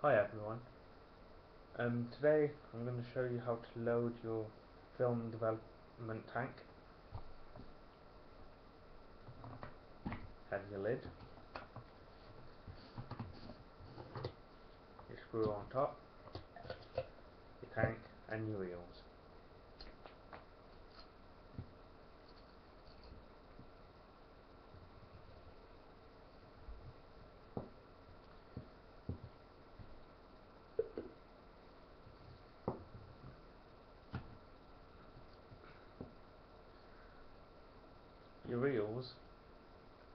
Hi everyone. Um, today I'm going to show you how to load your film development tank. Have your lid, your screw on top, your tank and your wheels. Your reels,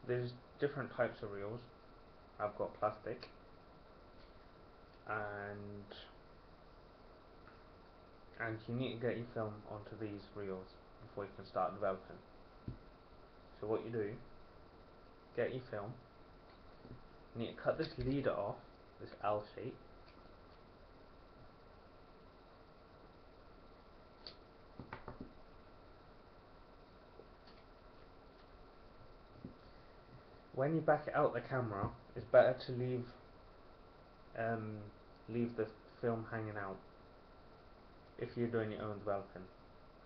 there's different types of reels. I've got plastic and and you need to get your film onto these reels before you can start developing. So what you do, get your film, you need to cut this leader off, this L shape, when you back it out the camera, it's better to leave um, leave the film hanging out if you're doing your own developing.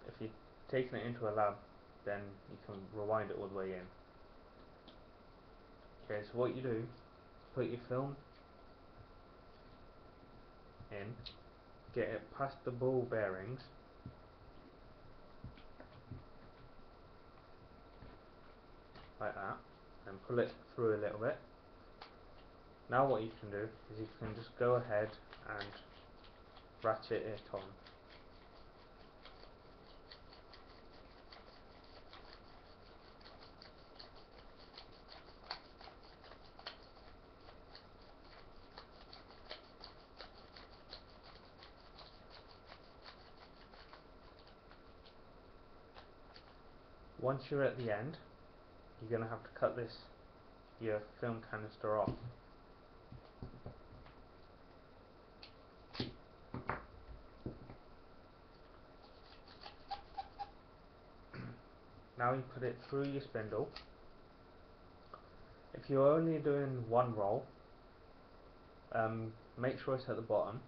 If you're taking it into a lab, then you can rewind it all the way in. Okay, so what you do, put your film in, get it past the ball bearings, like that, and pull it through a little bit. Now what you can do is you can just go ahead and ratchet it on. Once you're at the end, you're going to have to cut this your film canister off. now you put it through your spindle. If you're only doing one roll, um, make sure it's at the bottom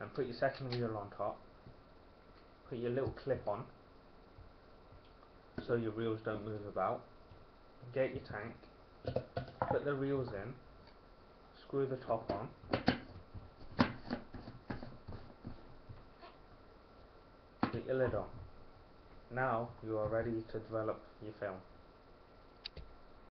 and put your second wheel on top. Put your little clip on so your reels don't move about. Get your tank, put the reels in, screw the top on, put your lid on. Now you are ready to develop your film.